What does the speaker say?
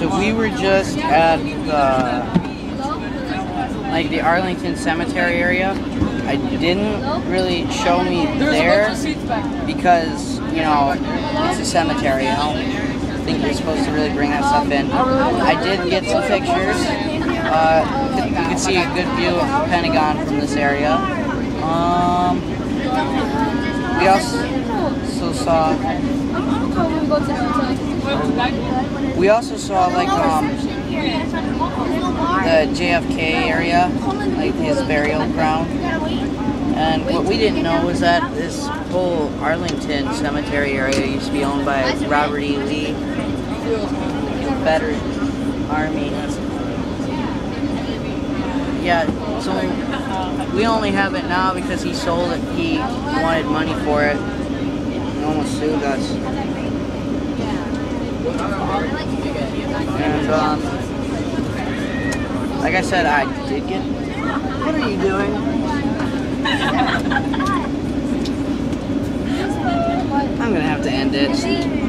so we were just at the like the Arlington Cemetery area. I didn't really show me there because you know it's a cemetery. I don't think you're supposed to really bring that stuff in. I did get some pictures. Uh, you can see a good view of the Pentagon from this area. Um, we also saw we also saw like um the JFK area, like his burial ground. And what we didn't know was that this whole Arlington cemetery area used to be owned by Robert E. Lee, Confederate Army. Yeah, so we only have it now because he sold it. He wanted money for it. He almost sued us. And um, like I said, I did get. What are you doing? I'm gonna have to end it.